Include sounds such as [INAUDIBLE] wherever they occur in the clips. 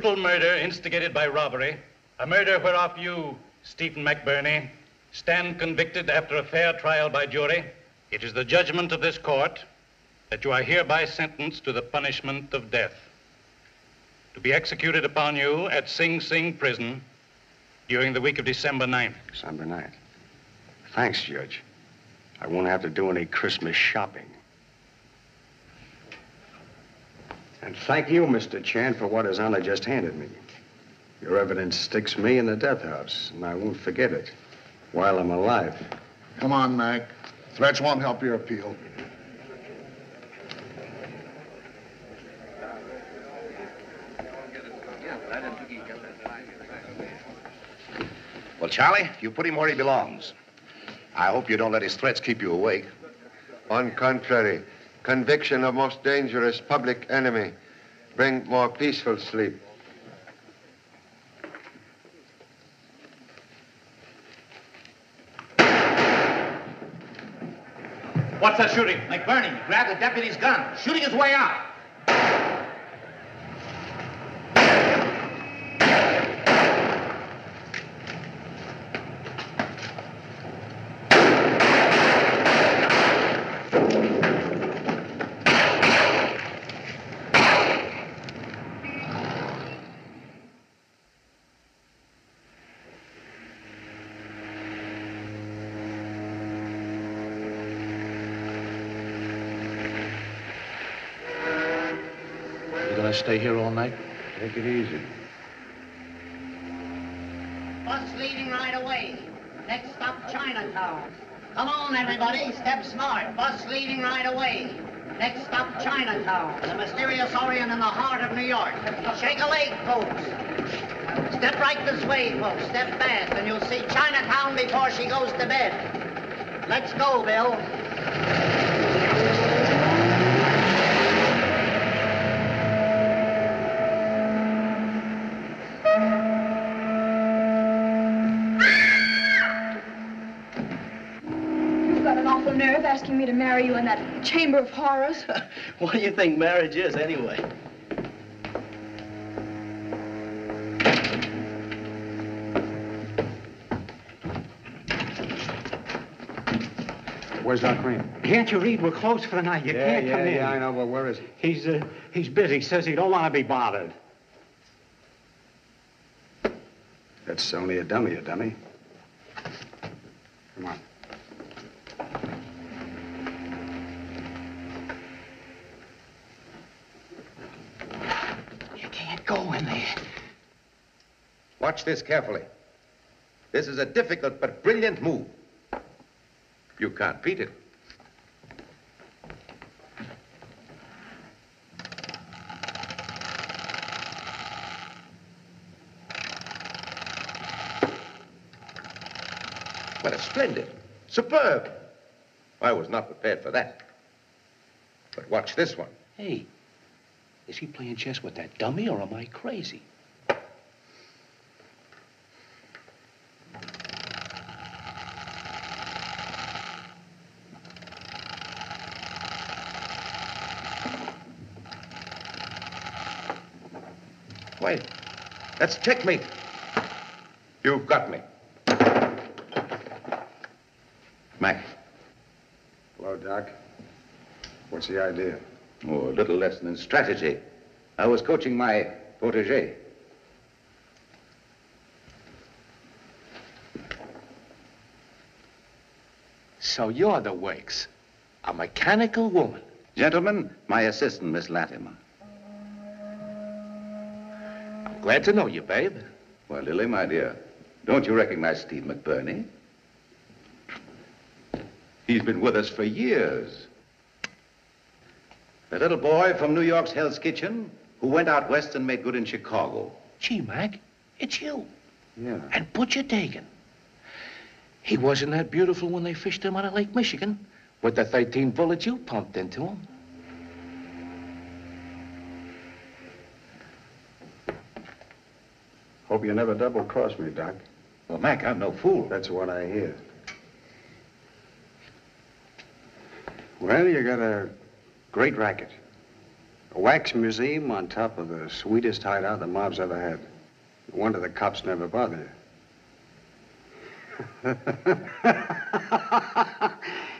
brutal murder instigated by robbery, a murder whereof you, Stephen McBurney, stand convicted after a fair trial by jury, it is the judgment of this court that you are hereby sentenced to the punishment of death, to be executed upon you at Sing Sing Prison during the week of December 9th. December 9th. Thanks, Judge. I won't have to do any Christmas shopping. And thank you, Mr. Chan, for what His Honor just handed me. Your evidence sticks me in the death house, and I won't forget it while I'm alive. Come on, Mac. Threats won't help your appeal. Well, Charlie, you put him where he belongs. I hope you don't let his threats keep you awake. On contrary, conviction of most dangerous public enemy bring more peaceful sleep. What's that shooting? McBurney grabbed the deputy's gun, shooting his way out. You gonna stay here all night? Take it easy. Bus leaving right away. Next stop, Chinatown. Come on, everybody. Step smart. Bus leaving right away. Next stop, Chinatown. The mysterious Orient in the heart of New York. Shake a leg, folks. Step right this way, folks. Step fast, and you'll see Chinatown before she goes to bed. Let's go, Bill. You've got an awful nerve asking me to marry you in that chamber of horrors. [LAUGHS] What do you think marriage is, anyway? Where's Doc Cream? Can't you read? We're closed for the night. You yeah, can't yeah, come in. Yeah, I know, but where is he? He's uh, he's busy. Says he don't want to be bothered. That's only a dummy, a dummy. Come on. You in there. Watch this carefully. This is a difficult but brilliant move. You can't beat it. What a splendid. Superb. I was not prepared for that. But watch this one. Hey, is he playing chess with that dummy or am I crazy? Wait. That's checkmate. You've got me. Mac. Hello, Doc. What's the idea? Oh, a little lesson in strategy. I was coaching my protege. So you're the Wakes, a mechanical woman. Gentlemen, my assistant, Miss Latimer. I'm glad to know you, babe. Well, Lily, my dear, don't you recognize Steve McBurney? He's been with us for years. The little boy from New York's Hell's Kitchen who went out west and made good in Chicago. Gee, Mac, it's you. Yeah. And Butcher Dagan. He wasn't that beautiful when they fished him out of Lake Michigan with the 13 bullets you pumped into him. Hope you never double-cross me, Doc. Well, Mac, I'm no fool. That's what I hear. Well, you got a great racket. A wax museum on top of the sweetest hideout the mob's ever had. No wonder the cops never bother. you [LAUGHS]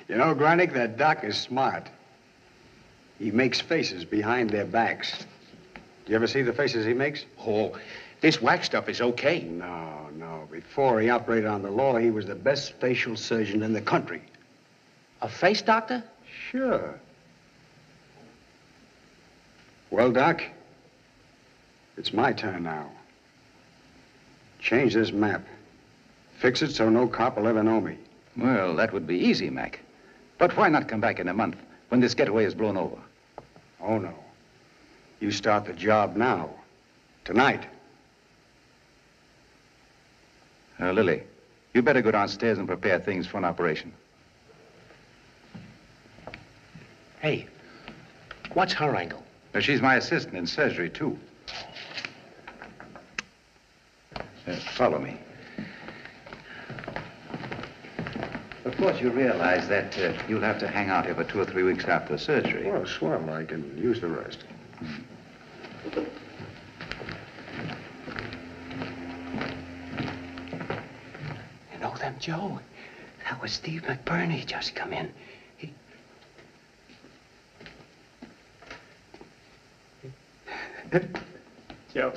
you know, Granick, that doc is smart. He makes faces behind their backs. Do You ever see the faces he makes? Oh, this wax stuff is okay. No, no. Before he operated on the law, he was the best facial surgeon in the country. A face doctor? Sure. Well, Doc, it's my turn now. Change this map. Fix it so no cop will ever know me. Well, that would be easy, Mac. But why not come back in a month when this getaway is blown over? Oh, no. You start the job now. Tonight. Uh, Lily, you better go downstairs and prepare things for an operation. Hey, what's her angle? She's my assistant in surgery, too. Uh, follow me. Of course, you realize that uh, you'll have to hang out here for two or three weeks after the surgery. Well, swell. I can use the rest. You know them, Joe? That was Steve McBurney just come in. He... [LAUGHS] Joe,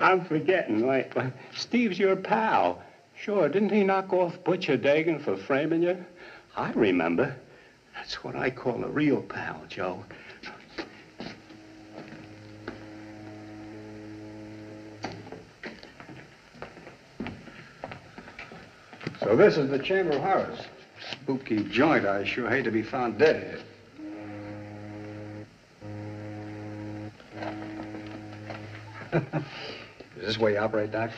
I'm forgetting. Wait, wait, Steve's your pal. Sure, didn't he knock off Butcher Dagan for framing you? I remember. That's what I call a real pal, Joe. So this is the Chamber of Horrors. Spooky joint. I sure hate to be found dead is this where you operate, Doc?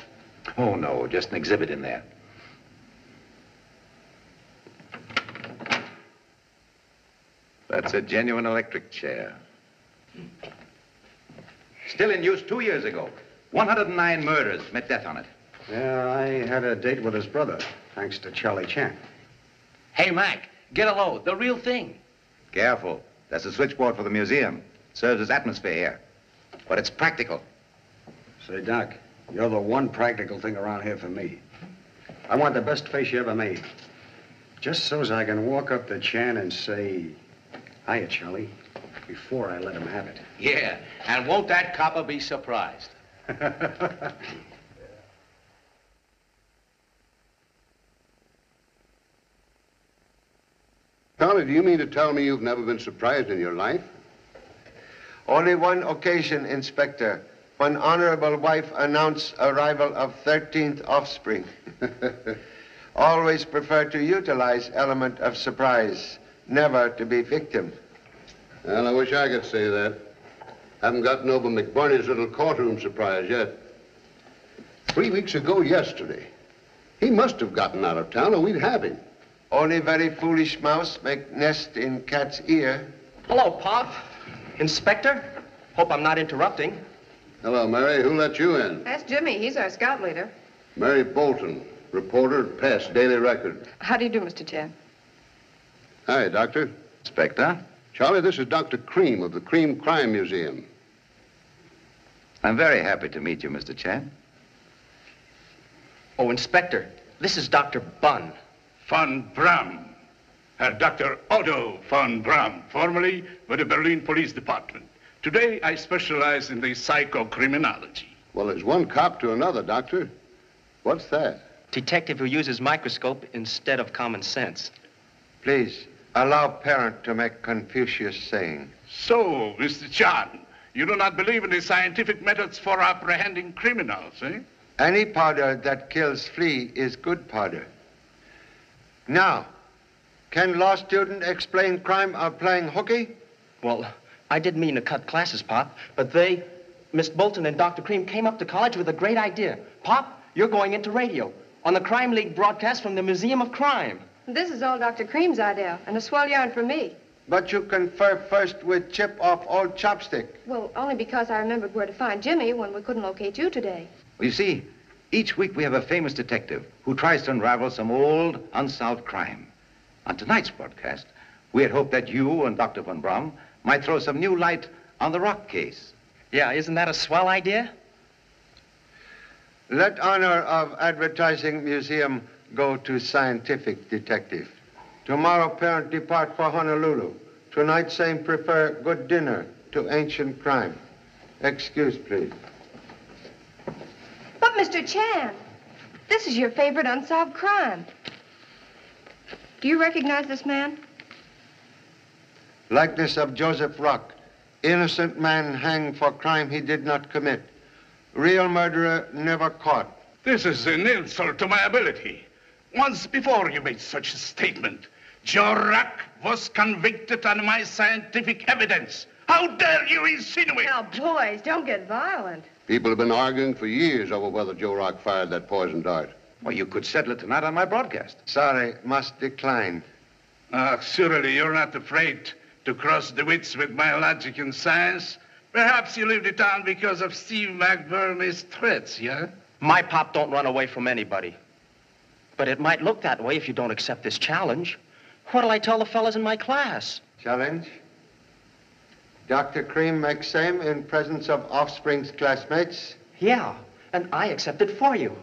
Oh, no, just an exhibit in there. That's a genuine electric chair. Still in use two years ago. 109 murders met death on it. Yeah, I had a date with his brother, thanks to Charlie Chan. Hey, Mac, get a load. The real thing. Careful. That's a switchboard for the museum. Serves as atmosphere here. But it's practical. Say, Doc, you're the one practical thing around here for me. I want the best face you ever made. Just so as I can walk up to Chan and say, Hiya, Charlie, before I let him have it. [LAUGHS] Yeah, and won't that copper be surprised? Charlie, do you mean to tell me you've never been surprised in your life? Only one occasion, Inspector, when honorable wife announced arrival of 13th offspring. [LAUGHS] Always prefer to utilize element of surprise, never to be victim. Well, I wish I could say that. Haven't gotten over McBurney's little courtroom surprise yet. Three weeks ago yesterday. He must have gotten out of town or we'd have him. Only very foolish mouse make nest in cat's ear. Hello, Pop. Inspector. Hope I'm not interrupting. Hello, Mary. Who let you in? That's Jimmy. He's our scout leader. Mary Bolton, reporter at Pest Daily Record. How do you do, Mr. Chan? Hi, Doctor. Inspector? Charlie, this is Dr. Cream of the Cream Crime Museum. I'm very happy to meet you, Mr. Chan. Oh, Inspector, this is Dr. Bunn. Von Brom. Herr Dr. Otto von Brom, formerly with the Berlin Police Department. Today, I specialize in the psychocriminology. Well, there's one cop to another, Doctor. What's that? Detective who uses microscope instead of common sense. Please, allow parent to make Confucius saying. So, Mr. Chan, you do not believe in the scientific methods for apprehending criminals, eh? Any powder that kills flea is good powder. Now, can law student explain crime of playing hooky? Well, I didn't mean to cut classes, Pop, but they, Miss Bolton and Dr. Cream, came up to college with a great idea. Pop, you're going into radio on the Crime League broadcast from the Museum of Crime. This is all Dr. Cream's idea, and a swell yarn for me. But you confer first with Chip off old chopstick. Well, only because I remembered where to find Jimmy when we couldn't locate you today. Well, you see, each week we have a famous detective who tries to unravel some old, unsolved crime. On tonight's broadcast, we had hoped that you and Dr. Von Brom might throw some new light On the rock case. Yeah, isn't that a swell idea? Let honor of advertising museum go to scientific detective. Tomorrow, parent depart for Honolulu. Tonight, same prefer good dinner to ancient crime. Excuse, please. But, Mr. Chan, this is your favorite unsolved crime. Do you recognize this man? Likeness of Joseph Rock. Innocent man hanged for crime he did not commit. Real murderer never caught. This is an insult to my ability. Once before you made such a statement. Joe Rock was convicted on my scientific evidence. How dare you insinuate? Now, boys, don't get violent. People have been arguing for years over whether Joe Rock fired that poison dart. Well, you could settle it tonight on my broadcast. Sorry, must decline. Ah, surely you're not afraid to cross the wits with my logic and science. Perhaps you leave the town because of Steve McBurney's threats, yeah? My pop don't run away from anybody. But it might look that way if you don't accept this challenge. What'll I tell the fellas in my class? Challenge? Dr. Cream makes same in presence of offspring's classmates? Yeah, and I accept it for you.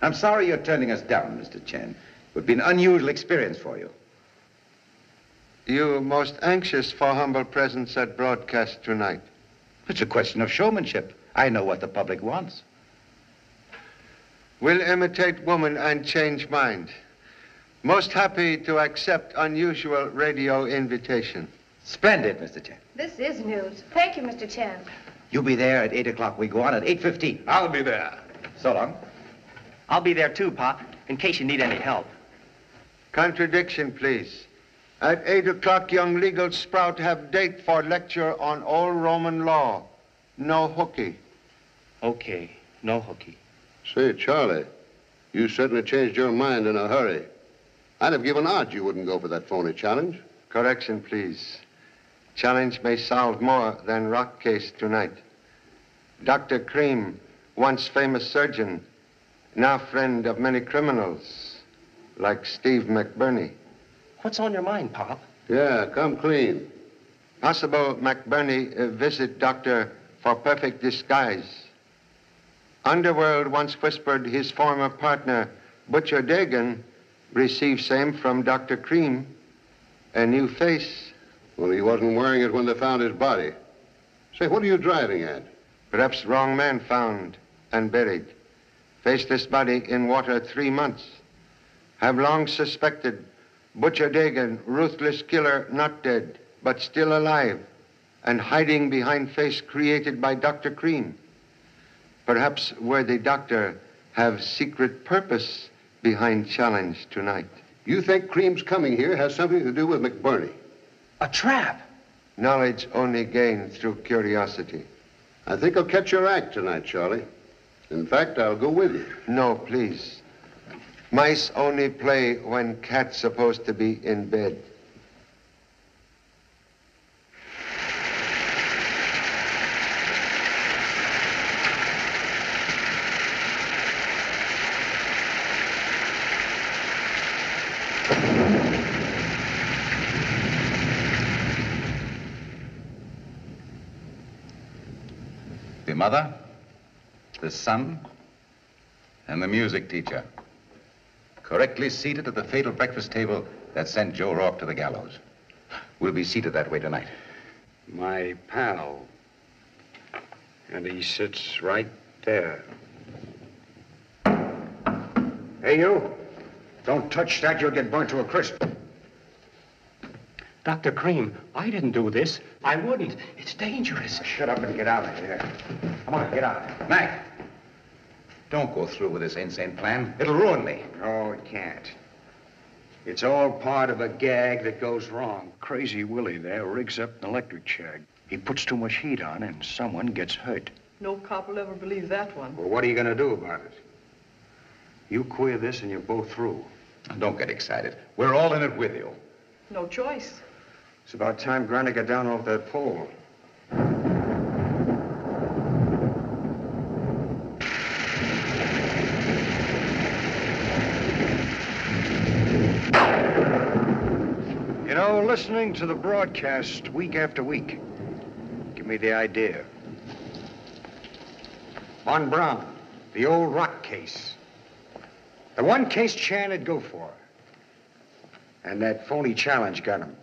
I'm sorry you're turning us down, Mr. Chan. It would be an unusual experience for you. You most anxious for humble presence at broadcast tonight? It's a question of showmanship. I know what the public wants. Will imitate woman and change mind. Most happy to accept unusual radio invitation. Splendid, Mr. Chan. This is news. Thank you, Mr. Chan. You'll be there at 8 o'clock. We go on at 8.15. I'll be there. So long. I'll be there too, Pop, in case you need any help. Contradiction, please. At 8 o'clock, young legal sprout have date for lecture on old Roman law. No hooky. Okay, no hooky. Say, Charlie, you certainly changed your mind in a hurry. I'd have given odds you wouldn't go for that phony challenge. Correction, please. Challenge may solve more than rock case tonight. Dr. Cream, once famous surgeon, now friend of many criminals, like Steve McBurney. What's on your mind, Pop? Yeah, come clean. Possible McBurney uh, visit doctor for perfect disguise. Underworld once whispered his former partner, Butcher Dagan, received same from Dr. Cream. A new face. Well, he wasn't wearing it when they found his body. Say, what are you driving at? Perhaps wrong man found and buried. Faceless body in water three months. Have long suspected Butcher Dagan, ruthless killer, not dead, but still alive, and hiding behind face created by Dr. Cream. Perhaps worthy doctor have secret purpose behind challenge tonight. You think Cream's coming here has something to do with McBurney? A trap? Knowledge only gained through curiosity. I think I'll catch your act tonight, Charlie. In fact, I'll go with you. No, please. Mice only play when cat's supposed to be in bed. The mother, the son, and the music teacher. Correctly seated at the fatal breakfast table that sent Joe Rock to the gallows. We'll be seated that way tonight. My pal. And he sits right there. Hey, you. Don't touch that. You'll get burnt to a crisp. Dr. Cream, I didn't do this. I wouldn't. It's dangerous. Shut up and get out of here. Come on, get out. Mac, don't go through with this insane plan. It'll ruin me. No, it can't. It's all part of a gag that goes wrong. Crazy Willie there rigs up an electric chair. He puts too much heat on and someone gets hurt. No cop will ever believe that one. Well, what are you going to do about it? You queer this and you're both through. Don't get excited. We're all in it with you. No choice. It's about time Granny got down off that pole. Listening to the broadcast week after week Give me the idea. Von Brom, the old rock case. The one case Chan would go for. And that phony challenge got him.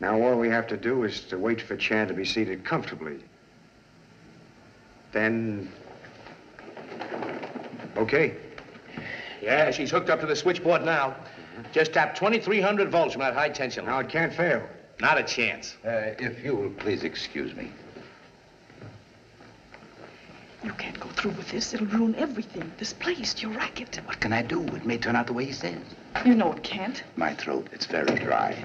Now all we have to do is to wait for Chan to be seated comfortably. Then... Okay. Yeah, she's hooked up to the switchboard now. Just tap 2,300 volts from that high tension. Now it can't fail. Not a chance. Uh, if you will please excuse me. You can't go through with this. It'll ruin everything. This place, your racket. What can I do? It may turn out the way he says. You know it can't. My throat, it's very dry.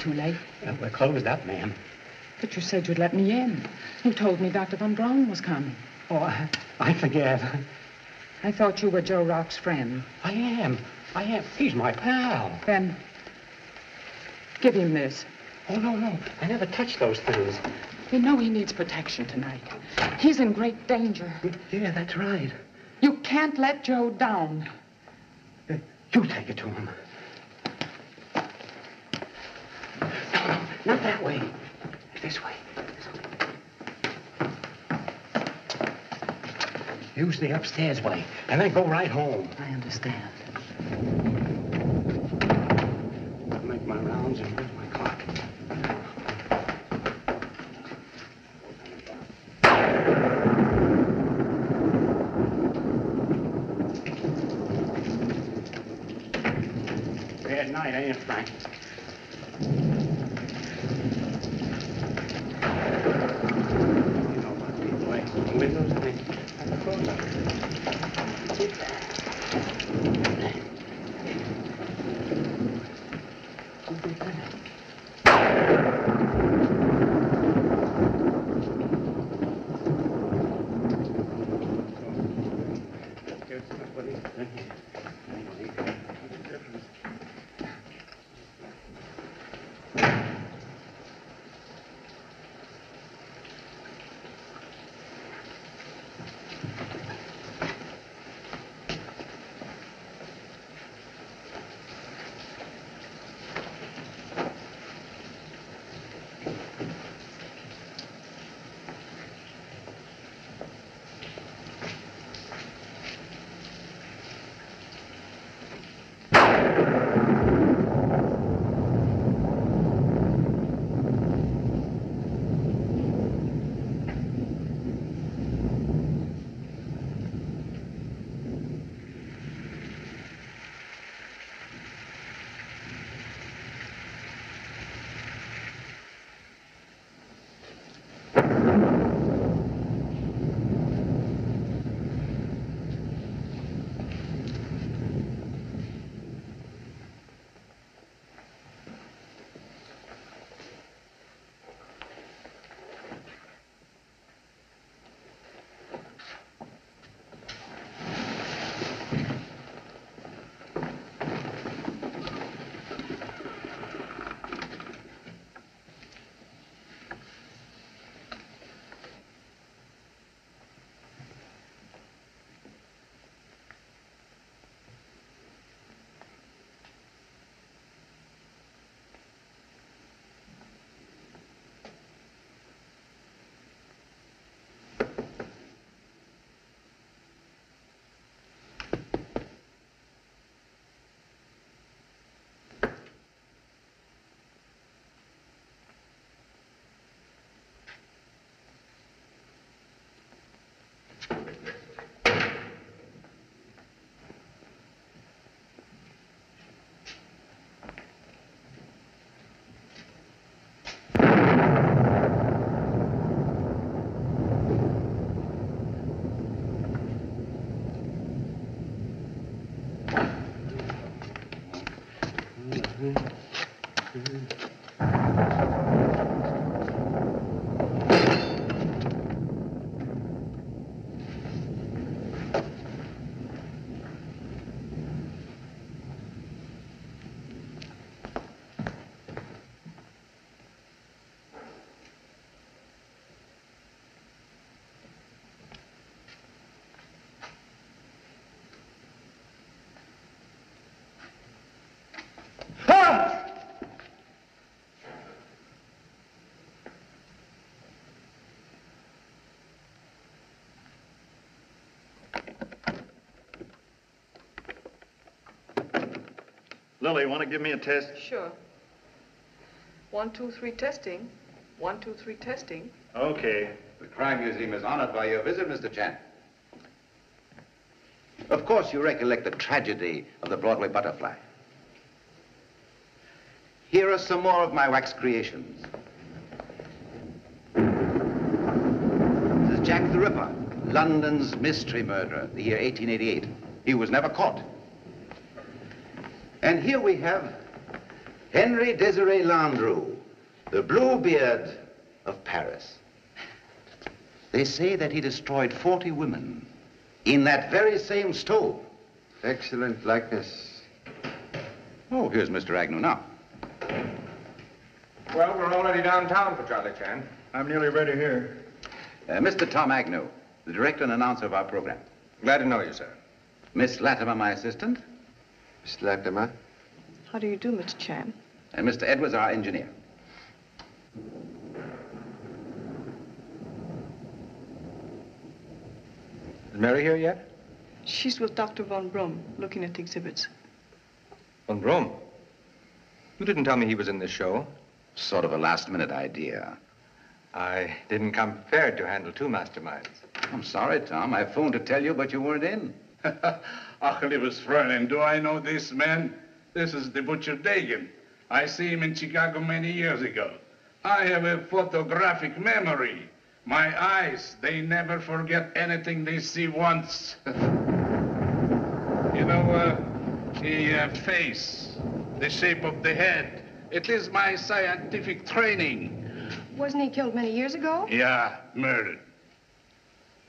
Too late? Uh, we're closed up, ma'am. But you said you'd let me in. You told me Dr. Von Brom was coming. Oh, I, I forget. I thought you were Joe Rock's friend. I am. I am. He's my pal. Then, give him this. Oh, no, no. I never touched those things. You know he needs protection tonight. He's in great danger. Yeah, that's right. You can't let Joe down. You take it to him. No, no, not that way. This way. Use the upstairs way, and then go right home. I understand. I'll make my rounds and where's my clock? Bad night, ain't it, Frank? Lily, want to give me a test? Sure. One, two, three, testing. One, two, three, testing. Okay. The Crime Museum is honored by your visit, Mr. Chan. Of course, you recollect the tragedy of the Broadway butterfly. Here are some more of my wax creations. This is Jack the Ripper, London's mystery murderer, the year 1888. He was never caught. And here we have Henry Desiree Landru, the Bluebeard of Paris. They say that he destroyed 40 women in that very same stove. Excellent likeness. Oh, here's Mr. Agnew now. Well, we're already downtown for Charlie Chan. I'm nearly ready here. Uh, Mr. Tom Agnew, the director and announcer of our program. Glad to know you, sir. Miss Latimer, my assistant, Miss Latimer. How do you do, Mr. Chan? and Mr. Edwards, our engineer. Is Mary here yet? She's with Dr. Von Brom, looking at the exhibits. Von Brom. You didn't tell me he was in this show. Sort of a last-minute idea. I didn't come prepared to handle two masterminds. I'm sorry, Tom. I phoned to tell you, but you weren't in. [LAUGHS] Ach, liebes Fräulein, do I know this man? This is the butcher Dagan. I see him in Chicago many years ago. I have a photographic memory. My eyes, they never forget anything they see once. [LAUGHS] you know, uh, the uh, face, the shape of the head, it is my scientific training. Wasn't he killed many years ago? Yeah, murdered.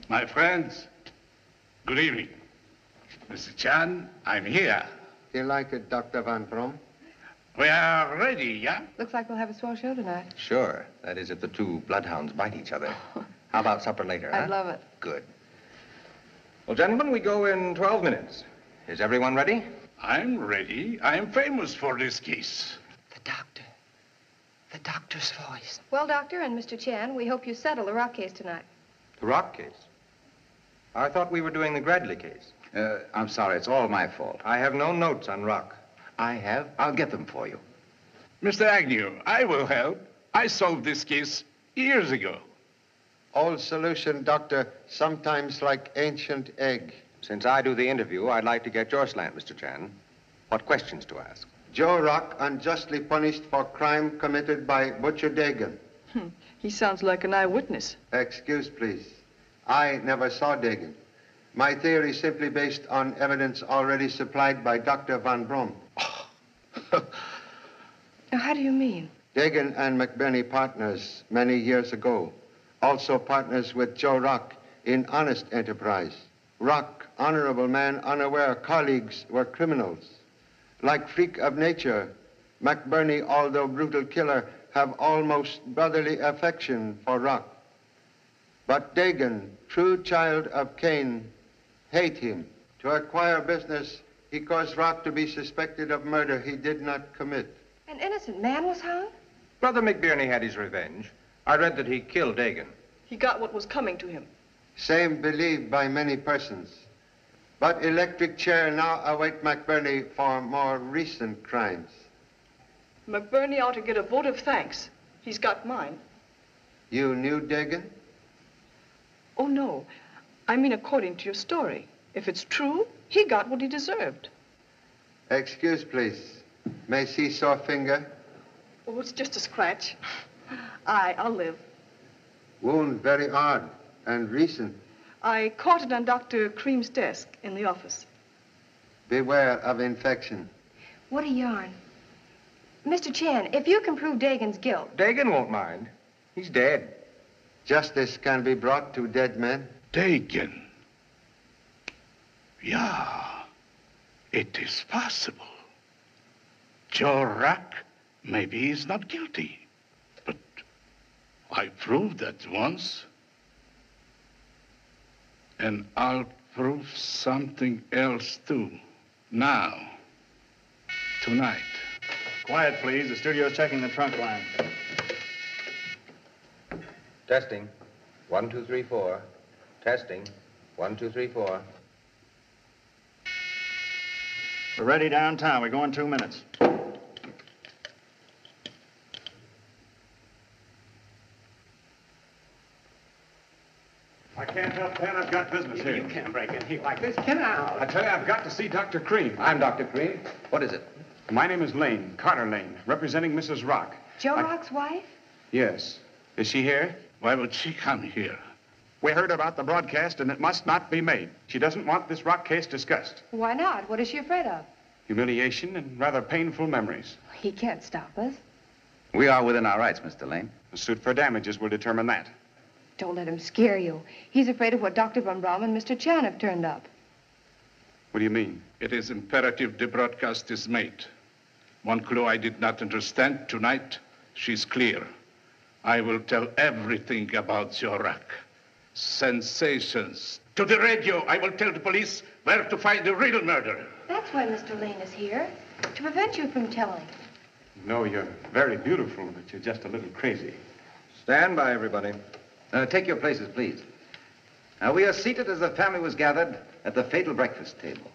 My friends, good evening. Mr. Chan, I'm here. Do you like it, Dr. Van Brom? We are ready, yeah? Looks like we'll have a swell show tonight. Sure. That is, if the two bloodhounds bite each other. [LAUGHS] How about supper later, I'd huh? love it. Good. Well, gentlemen, we go in 12 minutes. Is everyone ready? I'm ready. I'm famous for this case. The doctor. The doctor's voice. Well, Doctor and Mr. Chan, we hope you settle the rock case tonight. The Rock case. I thought we were doing the Gradley case. Uh, I'm sorry, it's all my fault. I have no notes on Rock. I have. I'll get them for you. Mr. Agnew, I will help. I solved this case years ago. All solution, Doctor, sometimes like ancient egg. Since I do the interview, I'd like to get your slant, Mr. Chan. What questions to ask? Joe Rock unjustly punished for crime committed by Butcher Dagan. Hmm. He sounds like an eyewitness. Excuse, please. I never saw Dagan. My theory is simply based on evidence already supplied by Dr. Van Brom. [LAUGHS] Now, how do you mean? Dagan and McBurney partners many years ago. Also partners with Joe Rock in honest enterprise. Rock, honorable man, unaware colleagues were criminals. Like freak of nature, McBurney, although brutal killer, have almost brotherly affection for Rock. But Dagan, true child of Cain, hate him. To acquire business, he caused Rock to be suspected of murder he did not commit. An innocent man was hung? Brother McBurney had his revenge. I read that he killed Dagan. He got what was coming to him. Same believed by many persons. But electric chair now await McBurney for more recent crimes. McBurney ought to get a vote of thanks. He's got mine. You knew Dagan? Oh, no. I mean, according to your story. If it's true, he got what he deserved. Excuse, please. May I see sore finger? Oh, it's just a scratch. Aye, I'll live. Wound very odd and recent. I caught it on Dr. Cream's desk in the office. Beware of infection. What a yarn. Mr. Chan, if you can prove Dagan's guilt, Dagan won't mind. He's dead. Justice can be brought to dead men. Dagan. Yeah, it is possible. Joe Rack, maybe is not guilty. But I proved that once. And I'll prove something else too. Now. Tonight. Quiet, please. The studio's checking the trunk line. Testing. One, two, three, four. Testing. One, two, three, four. We're ready downtown. We go in two minutes. I can't help that. I've got business here. You can't break in here like this. Get out. I tell you, I've got to see Dr. Cream. I'm Dr. Cream. What is it? My name is Lane, Carter Lane, representing Mrs. Rock. Joe Rock's wife? Yes. Is she here? Why would she come here? We heard about the broadcast, and it must not be made. She doesn't want this Rock case discussed. Why not? What is she afraid of? Humiliation and rather painful memories. He can't stop us. We are within our rights, Mr. Lane. The suit for damages will determine that. Don't let him scare you. He's afraid of what Dr. Von Brom and Mr. Chan have turned up. What do you mean? It is imperative the broadcast is made. One clue I did not understand tonight, she's clear. I will tell everything about Zorak. Sensations. To the radio, I will tell the police where to find the real murderer. That's why Mr. Lane is here. To prevent you from telling. No, you're very beautiful, but you're just a little crazy. Stand by, everybody. Uh, take your places, please. Now, we are seated as the family was gathered at the fatal breakfast table.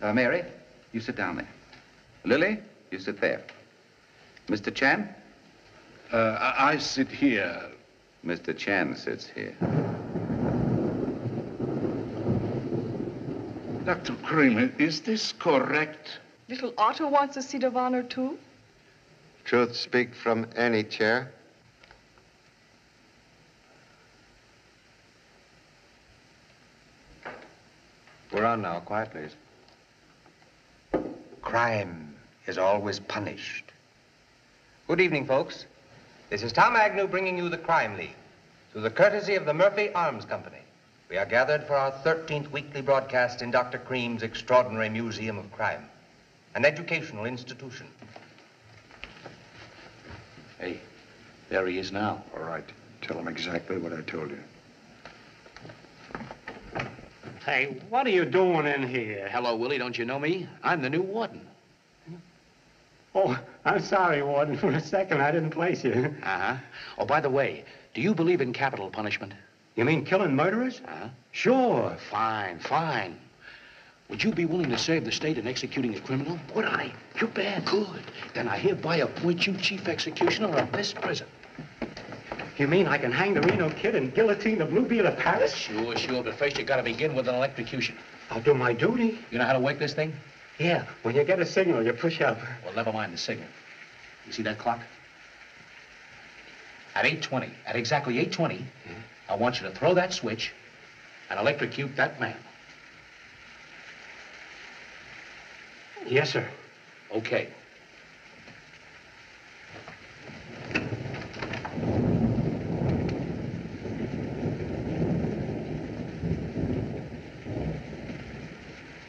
Uh, Mary, you sit down there. Lily, you sit there. Mr. Chan? Uh, I, I sit here. Mr. Chan sits here. Dr. Cream, is this correct? Little Otto wants a seat of honor, too? Truth speak from any chair. We're on now. Quiet, please. Crime is always punished. Good evening, folks. This is Tom Agnew bringing you the Crime League through the courtesy of the Murphy Arms Company. We are gathered for our 13th weekly broadcast in Dr. Cream's extraordinary Museum of Crime, an educational institution. Hey, there he is now. All right. Tell him exactly what I told you. Hey, what are you doing in here? Hello, Willie. Don't you know me? I'm the new warden. Oh, I'm sorry, Warden. For a second, I didn't place you. Uh-huh. Oh, by the way, do you believe in capital punishment? You mean killing murderers? Uh-huh. Sure. Fine, fine. Would you be willing to save the state in executing a criminal? Would I? You bet. Good. Then I hereby appoint you chief executioner of this prison. You mean I can hang the Reno kid and guillotine the Bluebeard of Paris? Sure, sure, but first you gotta begin with an electrocution. I'll do my duty. You know how to work this thing? Yeah, when you get a signal, you push up. Well, never mind the signal. You see that clock? At 8.20, at exactly 8.20, I want you to throw that switch and electrocute that man. Yes, sir. Okay.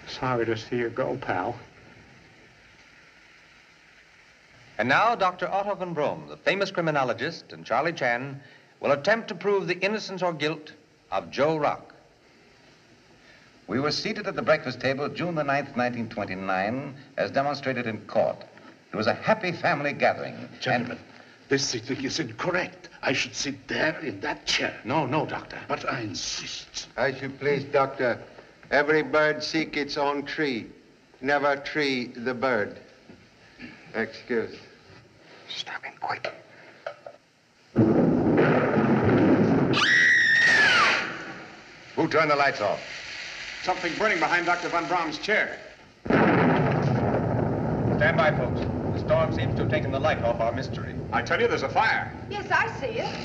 Sorry to see you go, pal. And now, Dr. Otto von Brom, the famous criminologist, and Charlie Chan will attempt to prove the innocence or guilt of Joe Rock. We were seated at the breakfast table June the 9th, 1929, as demonstrated in court. It was a happy family gathering. Gentlemen, this thing is incorrect. I should sit there in that chair. No, no, Doctor. But I insist. As you please, Doctor. Every bird seek its own tree. Never tree the bird. Excuse. Stop him quick. Who turned the lights off? Something burning behind Dr. Von Brom's chair. Stand by, folks. The storm seems to have taken the light off our mystery. I tell you, there's a fire. Yes, I see it.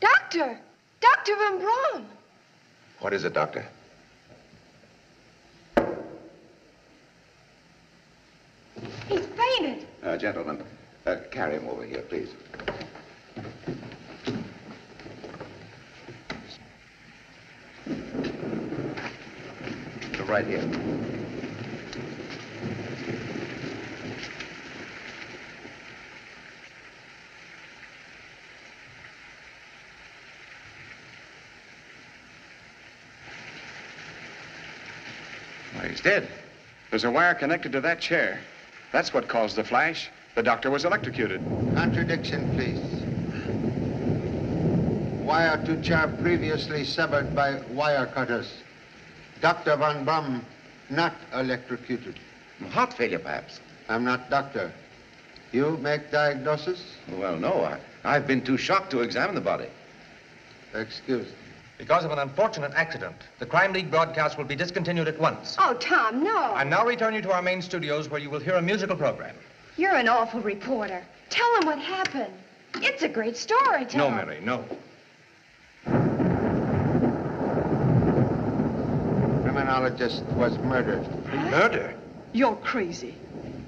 Doctor! Dr. Von Brom! What is it, Doctor? He's fainted. Uh, gentlemen, uh, carry him over here, please. Go right here. Well, he's dead. There's a wire connected to that chair. That's what caused the flash. The doctor was electrocuted. Contradiction, please. Wire to chair previously severed by wire cutters. Dr. Von Brom, not electrocuted. Heart failure, perhaps. I'm not doctor. You make diagnosis? Well, no. I, I've been too shocked to examine the body. Excuse. Because of an unfortunate accident, the Crime League broadcast will be discontinued at once. Oh, Tom, no. I now return you to our main studios where you will hear a musical program. You're an awful reporter. Tell them what happened. It's a great story, Tom. No, Mary, no. Criminologist was murdered. Murder? You're crazy.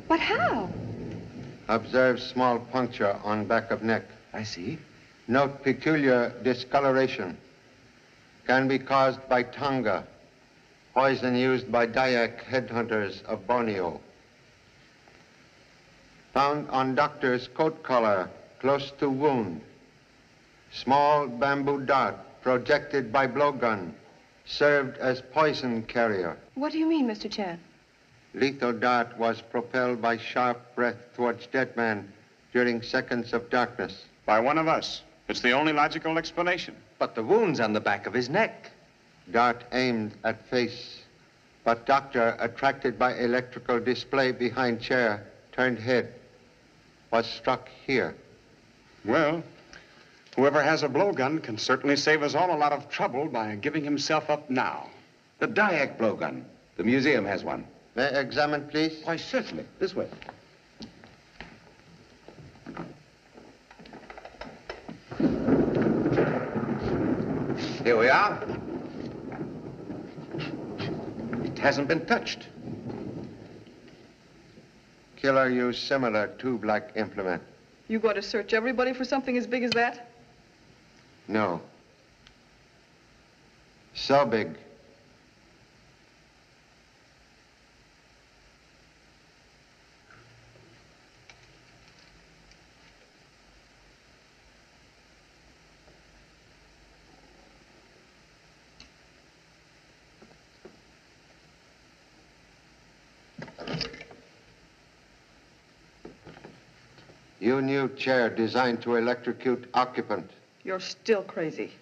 But how? Observe small puncture on back of neck. I see. Note peculiar discoloration. Can be caused by tonga, poison used by Dayak headhunters of Borneo. Found on doctor's coat collar, close to wound. Small bamboo dart projected by blowgun, served as poison carrier. What do you mean, Mr. Chan? Lethal dart was propelled by sharp breath towards dead man during seconds of darkness. By one of us. It's the only logical explanation. But the wound's on the back of his neck. Dart aimed at face, but doctor, attracted by electrical display behind chair, turned head, was struck here. Well, whoever has a blowgun can certainly save us all a lot of trouble by giving himself up now. The Dayak blowgun. The museum has one. May I examine, please? Why, certainly. This way. Here we are. It hasn't been touched. Killer used similar tube-like implement. You going to search everybody for something as big as that? No. So big. You new chair designed to electrocute occupant. You're still crazy.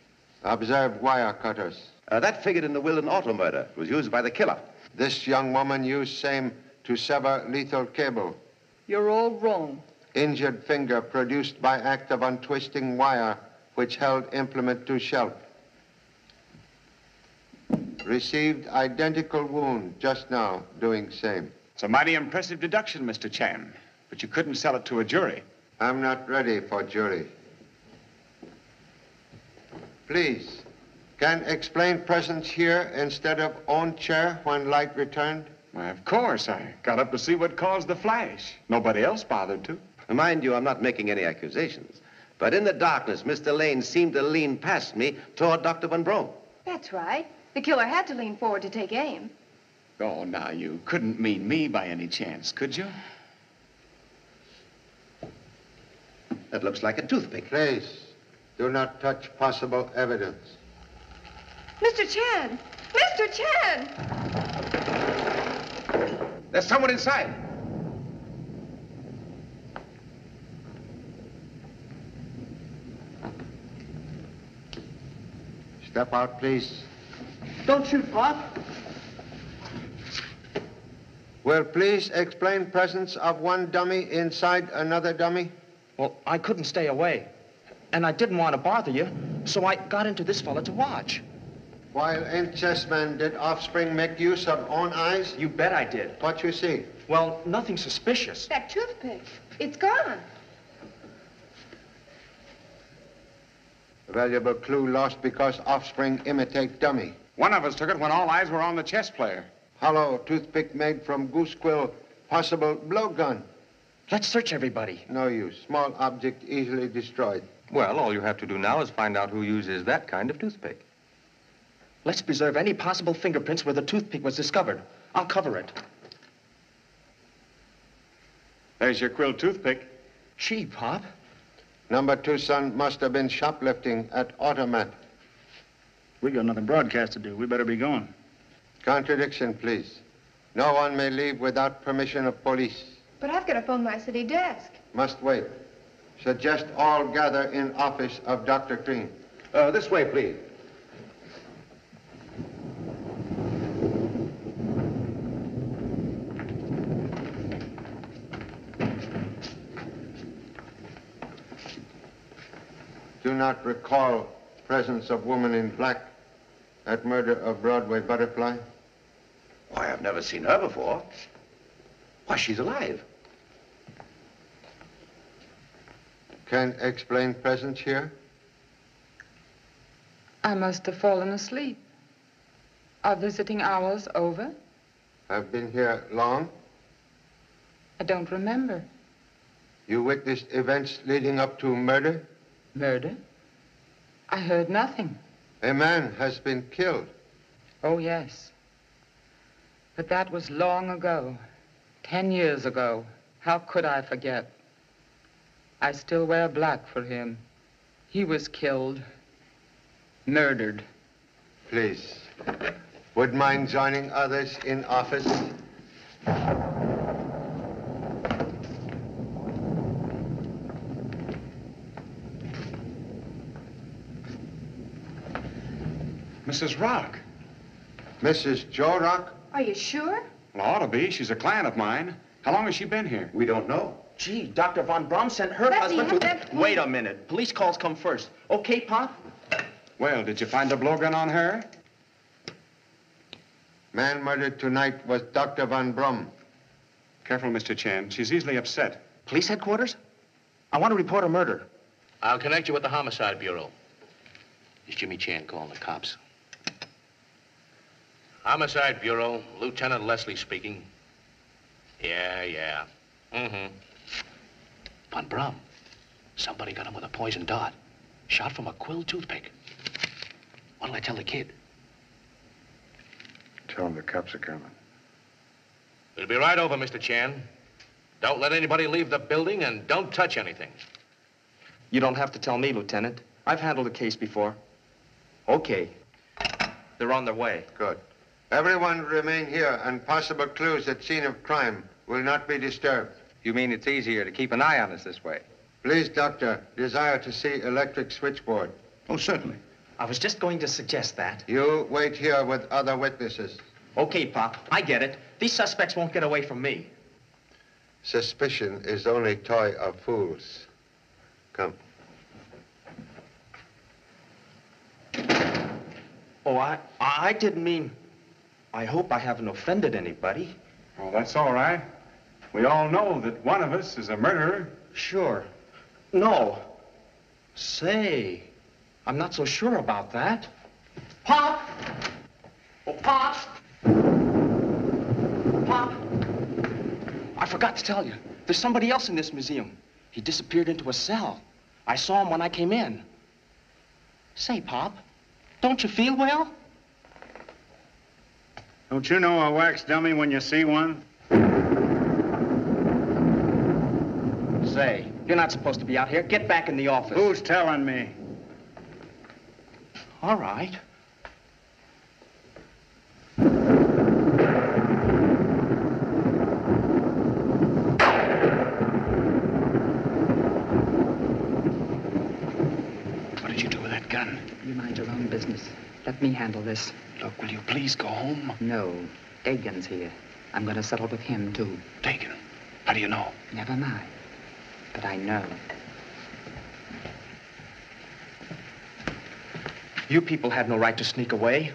Observe wire cutters. Uh, that figured in the Wilden auto murder. It was used by the killer. This young woman used same to sever lethal cable. You're all wrong. Injured finger produced by act of untwisting wire which held implement to shelf. Received identical wound just now, doing same. It's a mighty impressive deduction, Mr. Chan. But you couldn't sell it to a jury. I'm not ready for jury. Please, can explain presence here instead of own chair when light returned? Why, of course. I got up to see what caused the flash. Nobody else bothered to. Mind you, I'm not making any accusations. But in the darkness, Mr. Lane seemed to lean past me toward Dr. Von Brom. That's right. The killer had to lean forward to take aim. Oh, now, you couldn't mean me by any chance, could you? That looks like a toothpick. Please, do not touch possible evidence. Mr. Chan! Mr. Chan! There's someone inside. Step out, please. Don't shoot, Pop. Will please explain presence of one dummy inside another dummy? Well, I couldn't stay away. And I didn't want to bother you, so I got into this fella to watch. While in chessmen, did offspring make use of own eyes? You bet I did. What you see? Well, nothing suspicious. That toothpick. It's gone. A valuable clue lost because offspring imitate dummy. One of us took it when all eyes were on the chess player. Hollow toothpick made from goose quill. Possible blowgun. Let's search everybody. No use. Small object easily destroyed. Well, all you have to do now is find out who uses that kind of toothpick. Let's preserve any possible fingerprints where the toothpick was discovered. I'll cover it. There's your quill toothpick. Gee, Pop. Number two son must have been shoplifting at Automat. We got another broadcast to do. We better be going. Contradiction, please. No one may leave without permission of police. But I've got to phone my city desk. Must wait. Suggest all gather in office of Dr. Cream. Uh, this way, please. Do not recall presence of woman in black at murder of Broadway Butterfly? Why, I've never seen her before. Why, she's alive. Can explain presence here? I must have fallen asleep. Are visiting hours over? I've been here long? I don't remember. You witnessed events leading up to murder? Murder? I heard nothing. A man has been killed. Oh, yes. But that was long ago. Ten years ago. How could I forget? I still wear black for him. He was killed. Murdered. Please. Would mind joining others in office? Mrs. Rock. Mrs. Joe Rock? Are you sure? Well, ought to be. She's a client of mine. How long has she been here? We don't know. Gee, Dr. Von Brom sent her Let husband have to... that Wait a minute. Police calls come first. Okay, Pop? Well, did you find a blowgun on her? Man murdered tonight was Dr. Von Brom. Careful, Mr. Chan. She's easily upset. Police headquarters? I want to report a murder. I'll connect you with the Homicide Bureau. It's Jimmy Chan calling the cops. Homicide Bureau, Lieutenant Leslie speaking. Yeah, yeah. Mm-hmm. Von Brom. Somebody got him with a poison dart. Shot from a quill toothpick. What'll I tell the kid? Tell him the cops are coming. We'll be right over, Mr. Chan. Don't let anybody leave the building and don't touch anything. You don't have to tell me, Lieutenant. I've handled a case before. Okay. They're on their way. Good. Everyone remain here, and possible clues at scene of crime will not be disturbed. You mean it's easier to keep an eye on us this way? Please, Doctor, desire to see electric switchboard. Oh, certainly. I was just going to suggest that. You wait here with other witnesses. Okay, Pop. I get it. These suspects won't get away from me. Suspicion is only toy of fools. Come. Oh, I, I didn't mean... I hope I haven't offended anybody. Well, that's all right. We all know that one of us is a murderer. Sure. No. Say, I'm not so sure about that. Pop! Oh, Pop! Pop! I forgot to tell you. There's somebody else in this museum. He disappeared into a cell. I saw him when I came in. Say, Pop, don't you feel well? Don't you know a wax dummy when you see one? Say, you're not supposed to be out here. Get back in the office. Who's telling me? All right. What did you do with that gun? You mind your own business. Let me handle this. Look, will you please go home? No. Dagan's here. I'm going to settle with him, too. Dagan? How do you know? Never mind. But I know. You people had no right to sneak away.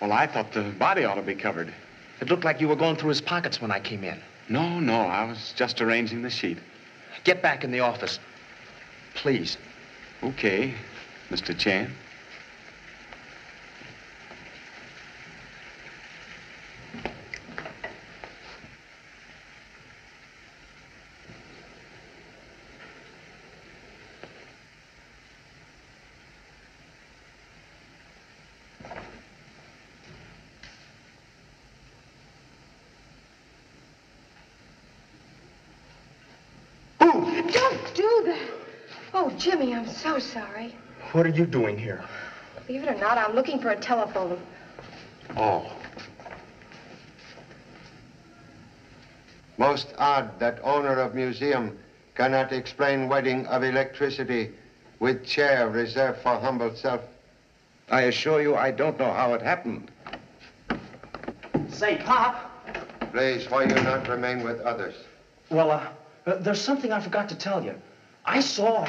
Well, I thought the body ought to be covered. It looked like you were going through his pockets when I came in. No, no, I was just arranging the sheet. Get back in the office. Please. Okay, Mr. Chan. Don't do that. Oh, Jimmy, I'm so sorry. What are you doing here? Believe it or not, I'm looking for a telephone. Oh. Most odd that owner of museum cannot explain wedding of electricity with chair reserved for humble self. I assure you, I don't know how it happened. Say, Pop. Please, why you not remain with others? Well, uh, uh, there's something I forgot to tell you. I saw.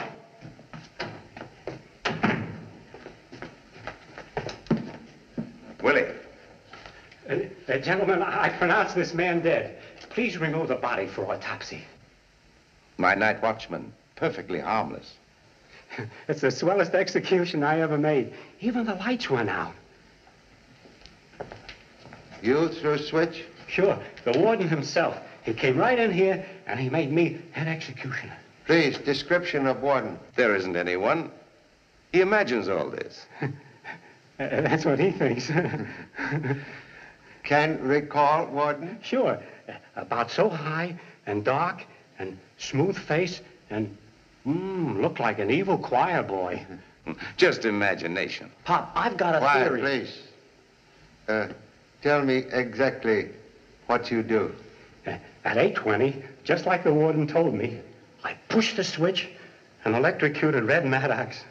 Willie. Uh, gentlemen, I pronounce this man dead. Please remove the body for autopsy. My night watchman, perfectly harmless. [LAUGHS] It's the swellest execution I ever made. Even the lights went out. You threw a switch? Sure, the warden himself. He came right in here and he made me head executioner. Please, description of warden. There isn't anyone. He imagines all this. [LAUGHS] Uh, that's what he thinks. [LAUGHS] Can recall, warden? Sure. About so high and dark and smooth face and mm, looked like an evil choir boy. [LAUGHS] Just imagination. Pop, I've got a Quiet, theory. please. Uh, tell me exactly what you do. Uh, At 8.20, just like the warden told me, I pushed the switch and electrocuted Red Maddox.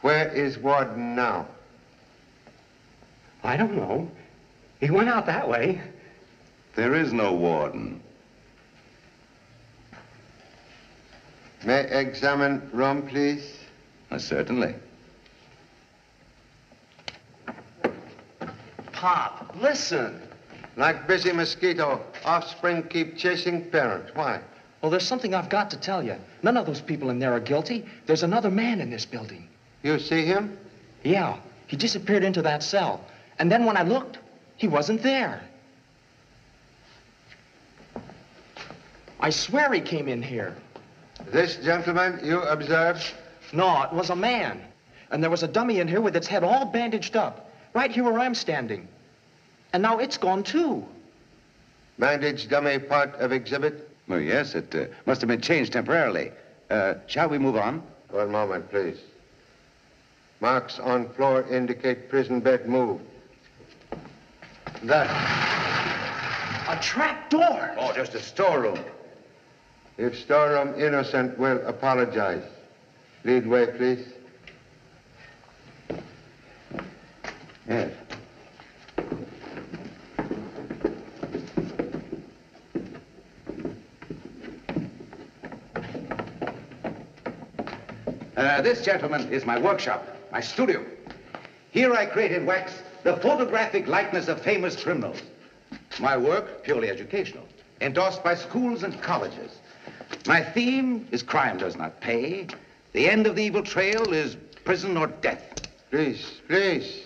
Where is warden now? I don't know. He went out that way. There is no warden. May I examine room, please? Uh, certainly. Pop, listen. Like busy mosquito, offspring keep chasing parent. Why? Well, there's something I've got to tell you. None of those people in there are guilty. There's another man in this building. You see him? Yeah, he disappeared into that cell. And then when I looked, he wasn't there. I swear he came in here. This gentleman you observed? No, it was a man. And there was a dummy in here with its head all bandaged up, right here where I'm standing. And now it's gone too. Bandaged dummy part of exhibit? Oh, yes, it uh, must have been changed temporarily. Uh, shall we move on? One moment, please. Marks on floor indicate prison bed moved. That. A trap door. Oh, just a storeroom. If storeroom innocent will apologize. Lead way, please. Yes. Uh, this, gentlemen, is my workshop, my studio. Here I created wax the photographic likeness of famous criminals. My work, purely educational, endorsed by schools and colleges. My theme is crime does not pay. The end of the evil trail is prison or death. Please, please.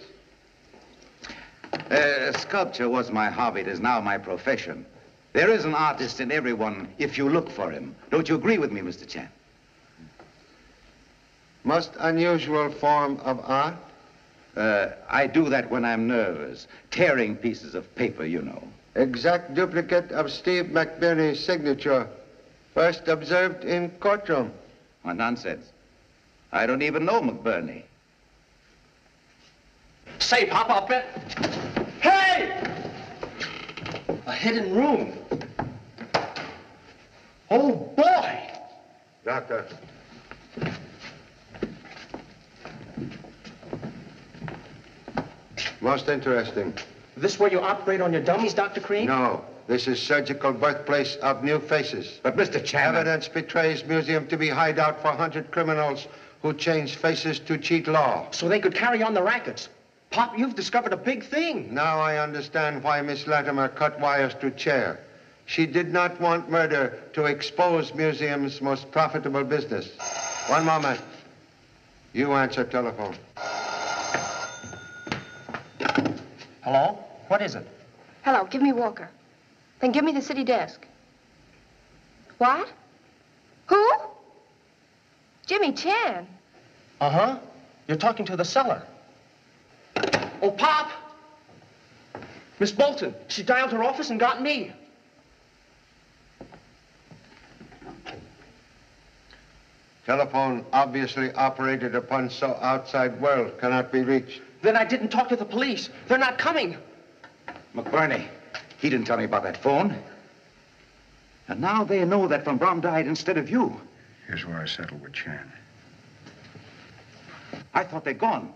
Uh, sculpture was my hobby. It is now my profession. There is an artist in everyone if you look for him. Don't you agree with me, Mr. Chan? Most unusual form of art? Uh, I do that when I'm nervous, tearing pieces of paper, you know. Exact duplicate of Steve McBurney's signature. First observed in courtroom. What nonsense. I don't even know McBurney. Say, Pop, I'll bet. Hey! A hidden room. Oh, boy! Doctor. Most interesting. This where you operate on your dummies, Dr. Cream? No, this is surgical birthplace of new faces. But, Mr. Chan... Evidence betrays museum to be hideout for hunted criminals who change faces to cheat law. So they could carry on the rackets. Pop, you've discovered a big thing. Now I understand why Miss Latimer cut wires to chair. She did not want murder to expose museum's most profitable business. One moment. You answer telephone. Hello? What is it? Hello, give me Walker. Then give me the city desk. What? Who? Jimmy Chan. Uh-huh. You're talking to the cellar. Oh, Pop! Miss Bolton, she dialed her office and got me. Telephone obviously operated upon so outside world cannot be reached. Then I didn't talk to the police. They're not coming. McBurney, he didn't tell me about that phone. And now they know that Von Brom died instead of you. Here's where I settled with Chan. I thought they'd gone.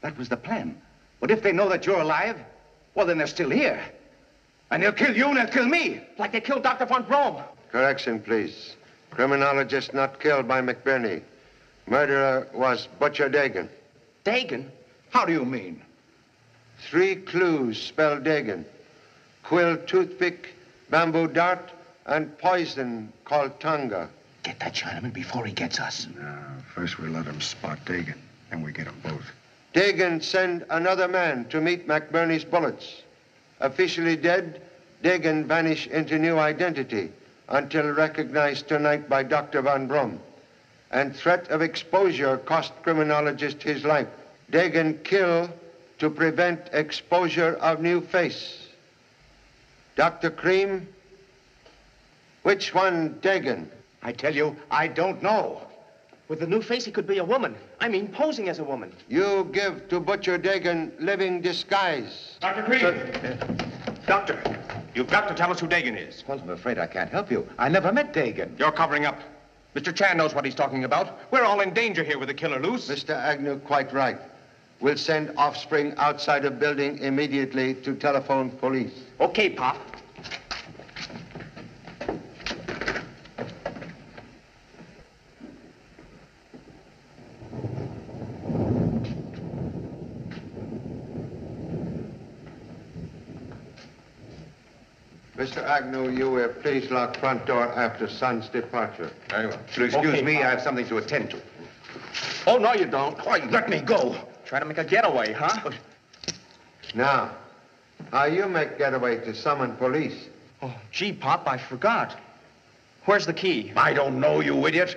That was the plan. But if they know that you're alive, well, then they're still here. And they'll kill you and they'll kill me. Like they killed Dr. Von Brom. Correction, please. Criminologist not killed by McBurney. Murderer was Butcher Dagan. Dagan? How do you mean? Three clues spell Dagan. Quill toothpick, bamboo dart, and poison called Tonga. Get that Chinaman before he gets us. No, first we let him spot Dagan, then we get them both. Dagan send another man to meet McBurney's bullets. Officially dead, Dagan vanish into new identity until recognized tonight by Dr. Von Brom. And threat of exposure cost criminologist his life. Dagan kill to prevent exposure of new face. Dr. Cream, which one Dagan? I tell you, I don't know. With the new face, he could be a woman. I mean, posing as a woman. You give to Butcher Dagan living disguise. Dr. Cream! Doctor, you've got to tell us who Dagan is. Well, I'm afraid I can't help you. I never met Dagan. You're covering up. Mr. Chan knows what he's talking about. We're all in danger here with the killer loose. Mr. Agnew, quite right. We'll send offspring outside of building immediately to telephone police. Okay, Pop. Mr. Agnew, you will please lock front door after son's departure. Very well. You'll excuse Okay, me, Pop. I have something to attend to. Oh, no, you don't. Why, let me go. Trying to make a getaway, huh? Oh. Now, how you make getaway to summon police? Oh, gee, Pop, I forgot. Where's the key? I don't know, you idiot.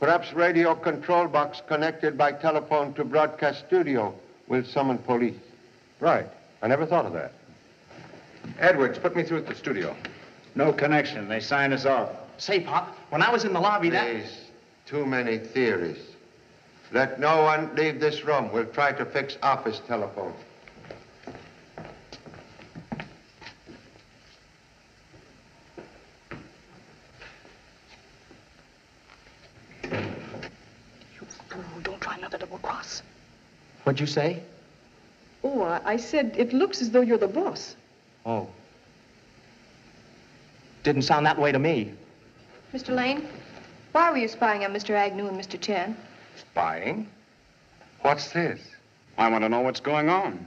Perhaps radio control box connected by telephone to broadcast studio will summon police. Right. I never thought of that. Edwards, put me through at the studio. No connection. They signed us off. Say, Pop, when I was in the lobby, that... Please, too many theories. Let no one leave this room. We'll try to fix office telephone. Oh, don't try another double cross. What'd you say? Oh, I, I said it looks as though you're the boss. Oh. Didn't sound that way to me. Mr. Lane, why were you spying on Mr. Agnew and Mr. Chan? Spying? What's this? I want to know what's going on.